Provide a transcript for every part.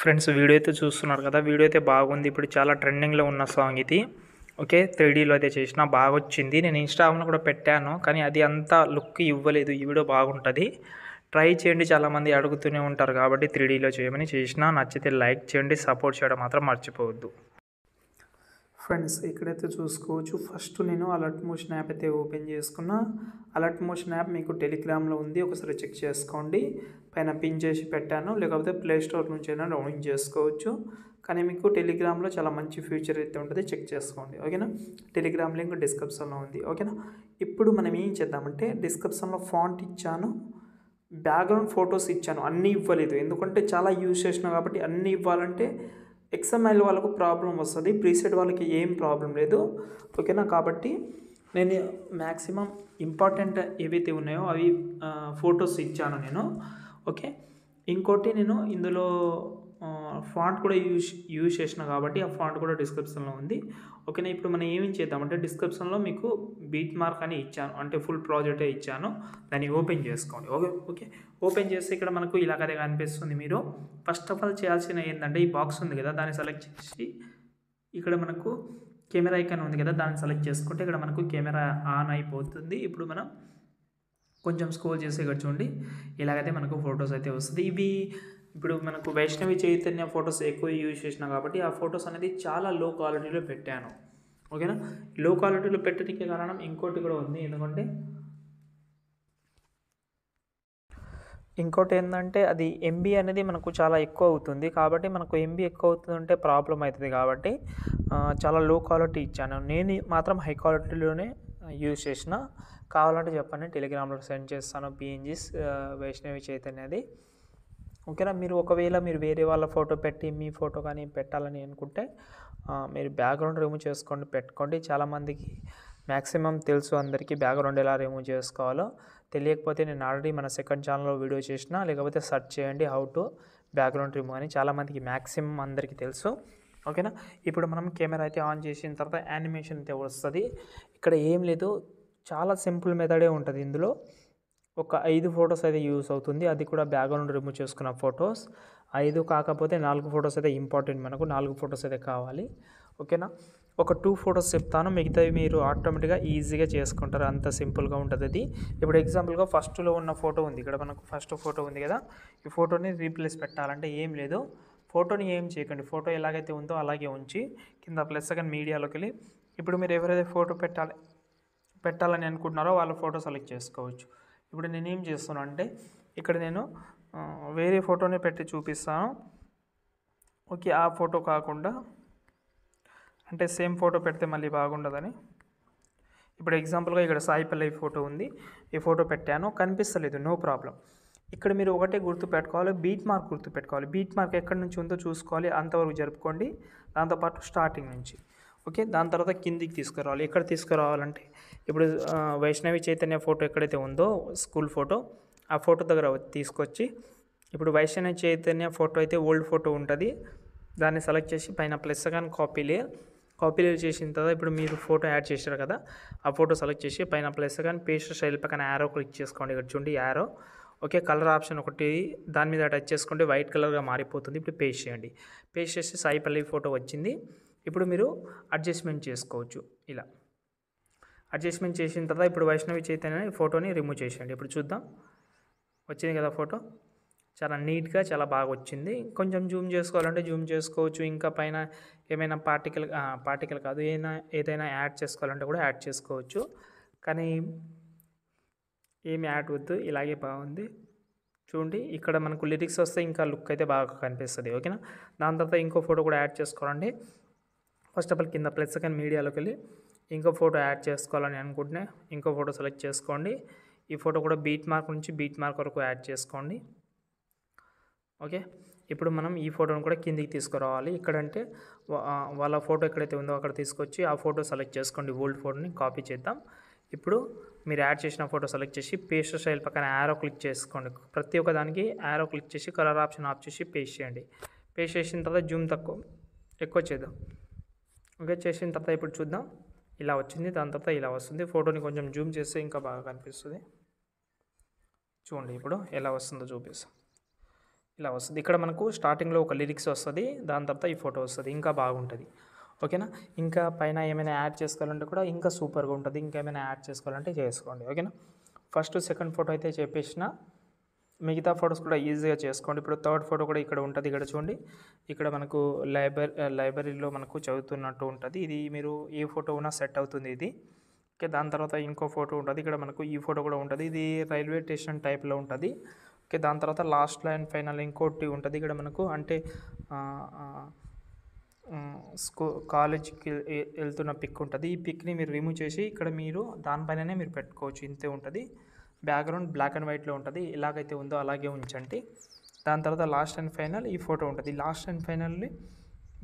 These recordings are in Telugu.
ఫ్రెండ్స్ వీడియో అయితే చూస్తున్నారు కదా వీడియో అయితే బాగుంది. ఇప్పుడు చాలా ట్రెండింగ్లో ఉన్న సాంగ్ ఇది. ఓకే త్రీడీలో అయితే చేసిన బాగా వచ్చింది నేను ఇన్స్టాగ్రామ్లో కూడా పెట్టాను కానీ అది అంత లుక్ ఇవ్వలేదు. ఈ వీడియో బాగుంటుంది. ట్రై చేయండి. చాలామంది అడుగుతూనే ఉంటారు కాబట్టి త్రీడీలో చేయమని చేసిన. నచ్చితే లైక్ చేయండి. సపోర్ట్ చేయడం మాత్రం మర్చిపోవద్దు. ఫ్రెండ్స్ ఇక్కడైతే చూసుకోవచ్చు. ఫస్ట్ నేను అలర్ట్ మోషన్ యాప్ అయితే ఓపెన్ చేసుకున్నా. అలర్ట్ మోషన్ యాప్ మీకు టెలిగ్రామ్లో ఉంది. ఒకసారి చెక్ చేసుకోండి. పైన పిన్ చేసి పెట్టాను. లేకపోతే ప్లే స్టోర్ నుంచి అయినా డౌన్లోడ్ చేసుకోవచ్చు. కానీ మీకు టెలిగ్రామ్లో చాలా మంచి ఫ్యూచర్ అయితే ఉంటుంది. చెక్ చేసుకోండి. ఓకేనా? టెలిగ్రామ్ లింక్ డిస్క్రిప్షన్లో ఉంది. ఓకేనా? ఇప్పుడు మనం ఏం చేద్దామంటే డిస్క్రిప్షన్లో ఫాంట్ ఇచ్చాను. బ్యాక్గ్రౌండ్ ఫొటోస్ ఇచ్చాను. అన్నీ ఇవ్వలేదు. ఎందుకంటే చాలా యూజ్ చేసిన కాబట్టి అన్నీ ఇవ్వాలంటే ఎక్స్ఎంఎల్ వాళ్ళకు ప్రాబ్లం వస్తుంది. ప్రీసెట్ వాళ్ళకి ఏం ప్రాబ్లం లేదు. ఓకేనా? కాబట్టి నేను మ్యాక్సిమం ఇంపార్టెంట్ ఏవైతే ఉన్నాయో అవి ఫొటోస్ ఇచ్చాను నేను. ఓకే? ఇంకోటి నేను ఇందులో ఫాంట్ కూడా యూజ్ యూజ్ చేసిన కాబట్టి ఆ ఫాంట్ కూడా డిస్క్రిప్షన్లో ఉంది. ఓకేనా ఇప్పుడు మనం ఏమేం చేద్దామంటే డిస్క్రిప్షన్లో మీకు బీట్ మార్క్ అని ఇచ్చాను. అంటే ఫుల్ ప్రాజెక్టే ఇచ్చాను. దాన్ని ఓపెన్ చేసుకోండి. Okay okay? ఓపెన్ చేస్తే ఇక్కడ మనకు ఇలాగదే కనిపిస్తుంది మీరు. ఫస్ట్ ఆఫ్ ఆల్ చేయాల్సిన ఏంటంటే ఈ బాక్స్ ఉంది కదా దాన్ని సెలెక్ట్ చేసి ఇక్కడ మనకు కెమెరా ఐకాన్ ఉంది కదా దాన్ని సెలెక్ట్ చేసుకుంటే ఇక్కడ మనకు కెమెరా ఆన్ అయిపోతుంది. ఇప్పుడు మనం కొంచెం స్కోల్ చేసి ఇక్కడ చూడండి. ఇలాగైతే మనకు ఫొటోస్ అయితే వస్తుంది. ఇవి ఇప్పుడు మనకు వైష్ణవి చైతన్య ఫొటోస్ ఎక్కువ యూజ్ చేసిన కాబట్టి ఆ ఫొటోస్ అనేది చాలా లో క్వాలిటీలో పెట్టాను ఓకేనా లో క్వాలిటీలో పెట్టడానికి కారణం ఇంకోటి కూడా ఉంది. ఎందుకంటే ఇంకోటి ఏంటంటే అది ఎంబీ అనేది మనకు చాలా ఎక్కువ అవుతుంది. కాబట్టి మనకు ఎంబీ ఎక్కువ అవుతుందంటే ప్రాబ్లం అవుతుంది కాబట్టి చాలా లో క్వాలిటీ ఇచ్చాను. నేను మాత్రం హై క్వాలిటీలోనే యూజ్ చేసిన కావాలంటే చెప్పండి టెలిగ్రామ్లో సెండ్ చేస్తాను పిఎన్జీస్ వైష్ణవి చైతన్యది ఓకేనా? మీరు ఒకవేళ మీరు వేరే వాళ్ళ ఫోటో పెట్టి మీ ఫోటో కానీ పెట్టాలని అనుకుంటే మీరు బ్యాక్గ్రౌండ్ రిమూవ్ చేసుకోండి పెట్టుకోండి. చాలామందికి మ్యాక్సిమం తెలుసు అందరికీ బ్యాక్గ్రౌండ్ ఎలా రిమూవ్ చేసుకోవాలో. తెలియకపోతే నేను ఆల్రెడీ మన సెకండ్ ఛానల్లో వీడియో చేసిన లేకపోతే సెర్చ్ చేయండి హౌ టు బ్యాక్గ్రౌండ్ రిమూవ్ అని. చాలామందికి మ్యాక్సిమం అందరికీ తెలుసు. ఓకేనా? ఇప్పుడు మనం కెమెరా అయితే ఆన్ చేసిన తర్వాత యానిమేషన్ అయితే వస్తుంది. ఇక్కడ ఏం లేదు చాలా సింపుల్ మెథడే ఉంటుంది ఇందులో. ఒక ఐదు ఫొటోస్ అయితే యూస్ అవుతుంది. అది కూడా బ్యాక్గ్రౌండ్ రిమూవ్ చేసుకున్న ఫొటోస్. ఐదు కాకపోతే నాలుగు ఫొటోస్ అయితే ఇంపార్టెంట్ మనకు. నాలుగు ఫొటోస్ అయితే కావాలి. ఓకేనా? ఒక టూ ఫొటోస్ చెప్తాను. మిగతావి మీరు ఆటోమేటిక్గా ఈజీగా చేసుకుంటారు. అంత సింపుల్గా ఉంటుంది అది. ఇప్పుడు ఎగ్జాంపుల్గా ఫస్ట్లో ఉన్న ఫోటో ఉంది. ఇక్కడ మనకు ఫస్ట్ ఫోటో ఉంది కదా. ఈ ఫోటోని రీప్లేస్ పెట్టాలంటే ఏం లేదు. ఫోటోని ఏం చేయకండి. ఫోటో ఎలాగైతే ఉందో అలాగే ఉంచి కింద ప్లస్ సెకండ్ మీడియాలోకి వెళ్ళి ఇప్పుడు మీరు ఎవరైతే ఫోటో పెట్టాలి పెట్టాలని అనుకుంటున్నారో వాళ్ళ ఫోటో సెలెక్ట్ చేసుకోవచ్చు. ఇప్పుడు నేను ఏం చేస్తున్నాను అంటే ఇక్కడ నేను వేరే ఫోటోని పెట్టి చూపిస్తాను. ఓకే ఆ ఫోటో కాకుండా అంటే సేమ్ ఫోటో పెడితే మళ్ళీ బాగుండదని. ఇప్పుడు ఎగ్జాంపుల్గా ఇక్కడ సాయి పల్లవి ఫోటో ఉంది. ఈ ఫోటో పెట్టాను. కనిపిస్తలేదు. No problem. ఇక్కడ మీరు ఒకటే గుర్తు పెట్టుకోవాలి బీట్ మార్క్ గుర్తు పెట్టుకోవాలి బీట్ మార్క్ ఎక్కడి నుంచి ఉందో చూసుకోవాలి అంతవరకు జరుపుకోండి. దాంతోపాటు స్టార్టింగ్ నుంచి. ఓకే దాని తర్వాత కిందికి తీసుకురావాలి. ఎక్కడ తీసుకురావాలంటే ఇప్పుడు వైష్ణవి చైతన్య ఫోటో ఎక్కడైతే ఉందో స్కూల్ ఫోటో ఆ ఫోటో దగ్గర తీసుకొచ్చి ఇప్పుడు వైష్ణవి చైతన్య ఫోటో అయితే ఓల్డ్ ఫోటో ఉంటుంది. దాన్ని సెలెక్ట్ చేసి పైన ప్లస్ కానీ కాపీ లేయర్ కాపీ లేయర్ చేసిన తర్వాత ఇప్పుడు మీరు ఫోటో యాడ్ చేశారు కదా ఆ ఫోటో సెలెక్ట్ చేసి పైన ప్లస్ కానీ పేస్ట్ స్టైల్ పక్కన యారో క్లిక్ చేసుకోండి. ఇక్కడ చూడండి యారో ఓకే కలర్ ఆప్షన్ ఒకటి దాని మీద టచ్ చేసుకుంటే వైట్ కలర్గా మారిపోతుంది. ఇప్పుడు పేస్ట్ చేయండి. పేస్ట్ చేసి సాయి పల్లవి ఫోటో వచ్చింది. ఇప్పుడు మీరు అడ్జస్ట్మెంట్ చేసుకోవచ్చు. ఇలా. అడ్జస్ట్మెంట్ చేసిన తర్వాత ఇప్పుడు వైష్ణవి చైతన్య ఫోటోని రిమూవ్ చేసేయండి. ఇప్పుడు చూద్దాం. వచ్చింది కదా ఫోటో. చాలా నీట్గా చాలా బాగా వచ్చింది. కొంచెం జూమ్ చేసుకోవాలంటే జూమ్ చేసుకోవచ్చు. ఇంకా పైన ఏమైనా పార్టికల్ పార్టికల్ కాదు. ఏదైనా ఏదైనా యాడ్ చేసుకోవాలంటే కూడా యాడ్ చేసుకోవచ్చు. కానీ ఏమి యాడ్ వద్దు ఇలాగే బాగుంది. చూడండి ఇక్కడ మనకు లిరిక్స్ వస్తే ఇంకా లుక్ అయితే బాగా కనిపిస్తుంది ఓకేనా? దాని తర్వాత ఇంకో ఫోటో కూడా యాడ్ చేసుకోవాలండి. ఫస్ట్ ఆఫ్ ఆల్ కింద ప్లస్ సెకండ్ మీడియాలోకి వెళ్ళి ఇంకో ఫోటో యాడ్ చేసుకోవాలని అనుకుంటున్నా. ఇంకో ఫోటో సెలెక్ట్ చేసుకోండి. ఈ ఫోటో కూడా బీట్ మార్క్ నుంచి బీట్ మార్క్ వరకు యాడ్ చేసుకోండి. ఓకే? ఇప్పుడు మనం ఈ ఫోటోను కూడా కిందికి తీసుకురావాలి. ఇక్కడంటే వాళ్ళ ఫోటో ఎక్కడైతే ఉందో అక్కడ తీసుకొచ్చి ఆ ఫోటో సెలెక్ట్ చేసుకోండి. ఓల్డ్ ఫోటోని కాపీ చేద్దాం. ఇప్పుడు మీరు యాడ్ చేసిన ఫోటో సెలెక్ట్ చేసి పేస్ట్ స్టైల్ పక్కన యారో క్లిక్ చేసుకోండి. ప్రతి ఒక్క దానికి యారో క్లిక్ చేసి కలర్ ఆప్షన్ ఆఫ్ చేసి పేస్ట్ చేయండి. పేస్ట్ చేసిన తర్వాత జూమ్ తక్కువ ఎక్కువ చేద్దాం. ఓకే చేసిన తర్వాత ఇప్పుడు చూద్దాం. ఇలా వచ్చింది దాని తర్వాత ఇలా వస్తుంది. ఫోటోని కొంచెం జూమ్ చేస్తే ఇంకా బాగా కనిపిస్తుంది. చూడండి ఇప్పుడు ఎలా వస్తుందో చూపిస్తాం. ఇలా వస్తుంది. ఇక్కడ మనకు స్టార్టింగ్లో ఒక లిరిక్స్ వస్తుంది దాని తర్వాత ఈ ఫోటో వస్తుంది. ఇంకా బాగుంటుంది. ఓకేనా? ఇంకా పైన ఏమైనా యాడ్ చేసుకోవాలంటే కూడా ఇంకా సూపర్గా ఉంటుంది. ఇంకా ఏమైనా యాడ్ చేసుకోవాలంటే చేసుకోండి. ఓకేనా? ఫస్ట్ సెకండ్ ఫోటో అయితే చెప్పేసిన. మిగతా ఫొటోస్ కూడా ఈజీగా చేసుకోండి. ఇప్పుడు థర్డ్ ఫోటో కూడా ఇక్కడ ఉంటుంది. ఇక్కడ చూడండి. ఇక్కడ మనకు లైబ్రరీ లైబ్రరీలో మనకు చదువుతున్నట్టు ఉంటుంది. ఇది మీరు ఏ ఫోటో ఉన్నా సెట్ అవుతుంది ఇది. ఓకే దాని తర్వాత ఇంకో ఫోటో ఉంటుంది. ఇక్కడ మనకు ఈ ఫోటో కూడా ఉంటుంది. ఇది రైల్వే స్టేషన్ టైప్లో ఉంటుంది. ఓకే దాని తర్వాత లాస్ట్ లైన్ ఫైనల్ ఇంకోటి ఉంటుంది. ఇక్కడ మనకు అంటే స్కూ కాలేజ్కి వెళ్తున్న పిక్ ఉంటుంది. ఈ పిక్ని మీరు రిమూవ్ చేసి ఇక్కడ మీరు దానిపైననే మీరు పెట్టుకోవచ్చు. ఇంతే ఉంటుంది. బ్యాక్గ్రౌండ్ బ్లాక్ అండ్ వైట్లో ఉంటుంది. ఎలాగైతే ఉందో అలాగే ఉంచండి. దాని తర్వాత లాస్ట్ అండ్ ఫైనల్ ఈ ఫోటో ఉంటుంది. లాస్ట్ అండ్ ఫైనల్ని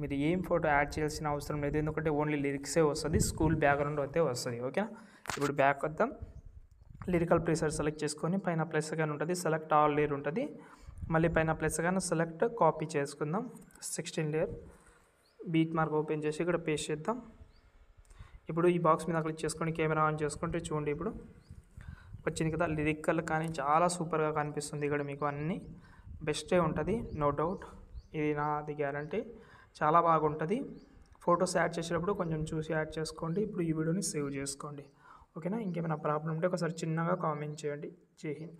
మీరు ఏం ఫోటో యాడ్ చేయాల్సిన అవసరం లేదు. ఎందుకంటే ఓన్లీ లిరిక్సే వస్తుంది. స్కూల్ బ్యాక్గ్రౌండ్ అయితే వస్తుంది. ఓకేనా? ఇప్పుడు బ్యాక్ వద్దాం. లిరికల్ ప్రిసర్ సెలెక్ట్ చేసుకొని పైన ప్లస్ కానీ ఉంటుంది. సెలెక్ట్ ఆల్ లేయర్ ఉంటుంది. మళ్ళీ పైన ప్లస్ కానీ సెలెక్ట్ కాపీ చేసుకుందాం. Sixteen layer. Beat mark open చేసి ఇక్కడ పేస్ట్ చేద్దాం. ఇప్పుడు ఈ బాక్స్ మీద క్లిక్ చేసుకొని కెమెరా ఆన్ చేసుకుంటే చూడండి ఇప్పుడు. వచ్చింది కదా లిరికల్ కానీ చాలా సూపర్గా కనిపిస్తుంది ఇక్కడ మీకు అన్నీ. బెస్టే ఉంటుంది నో డౌట్. ఇది నాది గ్యారంటీ. చాలా బాగుంటుంది. ఫొటోస్ యాడ్ చేసేటప్పుడు కొంచెం చూసి యాడ్ చేసుకోండి. ఇప్పుడు ఈ వీడియోని సేవ్ చేసుకోండి. ఓకేనా? ఇంకేమైనా ప్రాబ్లం ఉంటే ఒకసారి చిన్నగా కామెంట్ చేయండి. జై హింద్.